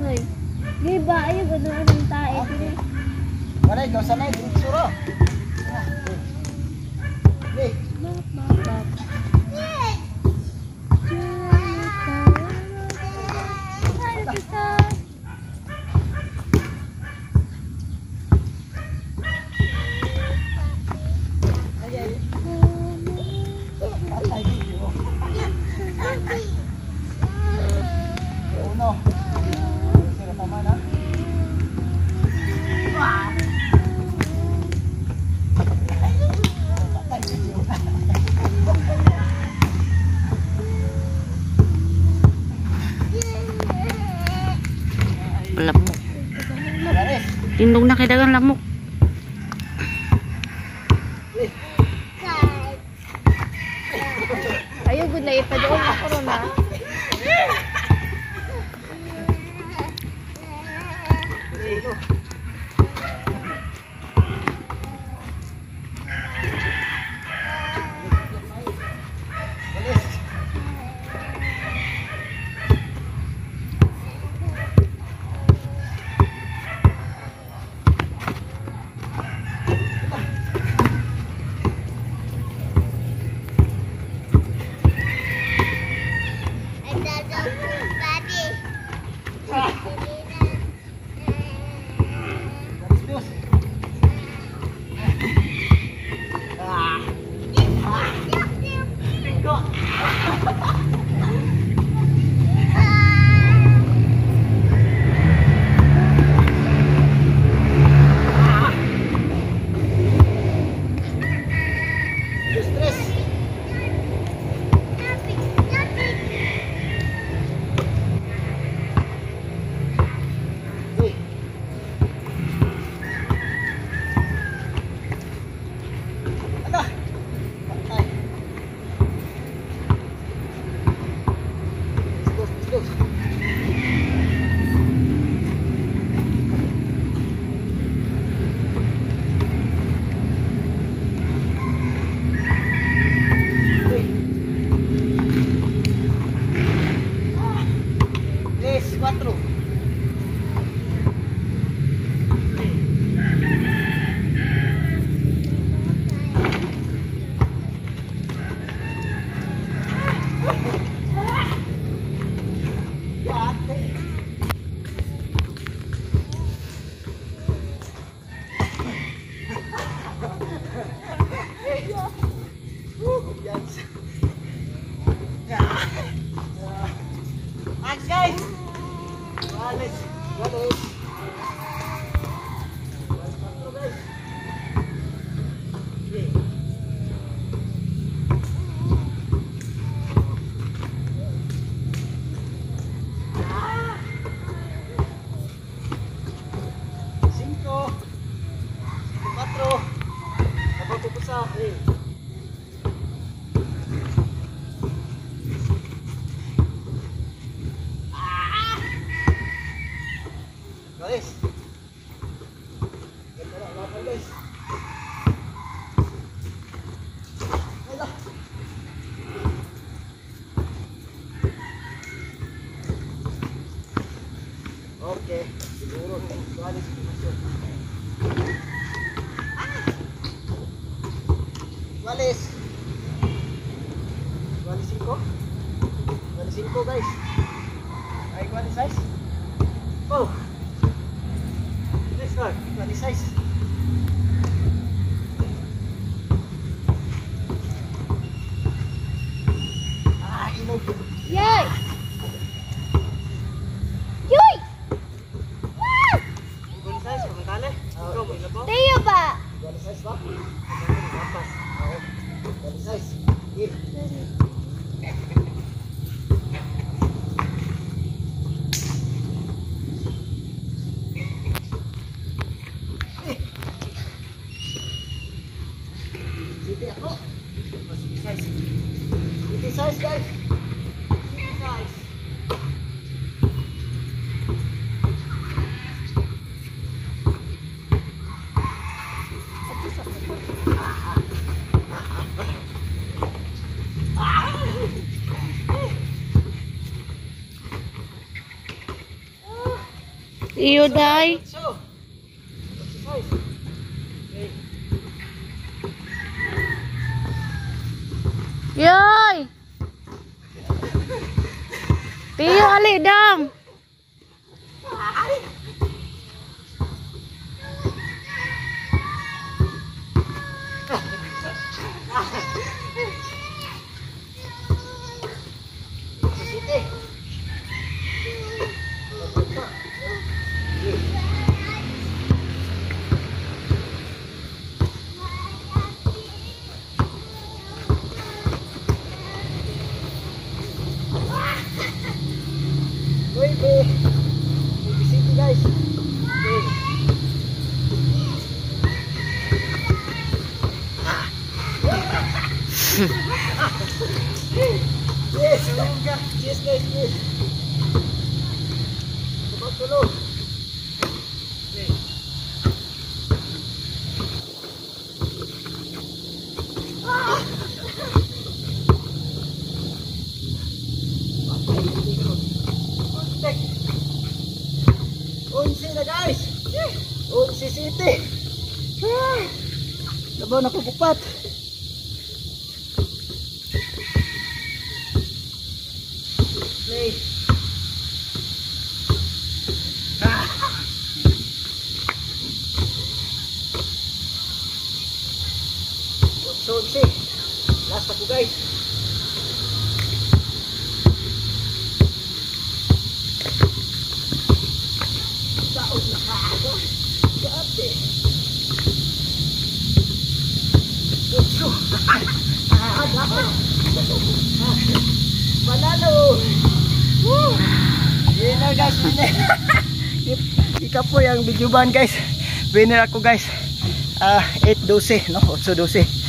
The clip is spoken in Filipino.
Uy. Di ba? Ba doon ang tae? Wala, ikaw sanay. Suro. Hey. Bak, bak, Tindog na kidagang lamok. Ayaw gud na ipadoon ako ron ha. Napapupusa! Eh! Guys. Ganda na, laban guys. Hala. Okay, siguro walis pumasok. Walis. Walis 5. Walis 5 guys. Ay, walis size. Oh. Next one, 20 size. size guys. Small. You die. Yeah. Piyo alik dam. Ah. Yes, ka. Yes, guys, yes. Tulog, tulog. Okay. Kontek. Unsi na guys. Unsi City. Ah. Labaw na kukupat. Play. Ah. Unsi. Last ako guys. Taon na ka ako. Grabe. Utso. Dapat. Ah, Guys. Ika po yung video guys. Winner ako guys. Ah, 8-12, no? 8-12.